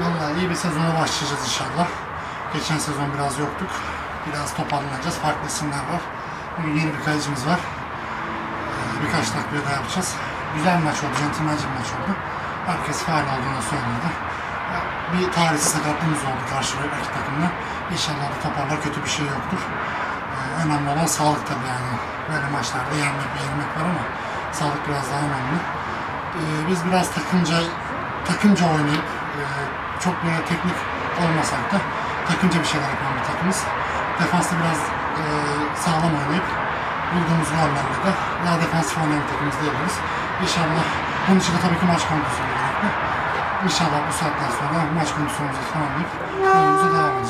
Vallahi iyi bir sezona başlayacağız inşallah. Geçen sezon biraz yoktuk. Biraz toparlanacağız. Farklı isimler var. Bugün yeni bir kalecimiz var. Ee, Birkaç takviye daha yapacağız. Güzel maç oldu. Centilmence maç oldu. Herkes faal olduğunu söyledi. Bir tarihsiz sakatlığımız oldu karşı rakip takımda. İnşallah da toparlar. Kötü bir şey yoktur. Ee, Önemli olan sağlık tabii yani. Böyle maçlarda yenmek ve yenmek var ama sağlık biraz daha önemli. Ee, biz biraz takımca takımca oynayıp e, çok böyle teknik olmasak da takımca bir şeyler yapan bir takımız. Defansta biraz e, sağlam oynayıp bulduğumuz rollerle de daha defansif oynayan bir takımız diyebiliriz. İnşallah bunun için de tabii ki maç kondisyonu gerekli. İnşallah bu saatten sonra maç kondisyonumuzu tamamlayıp yolumuza devam edeceğiz.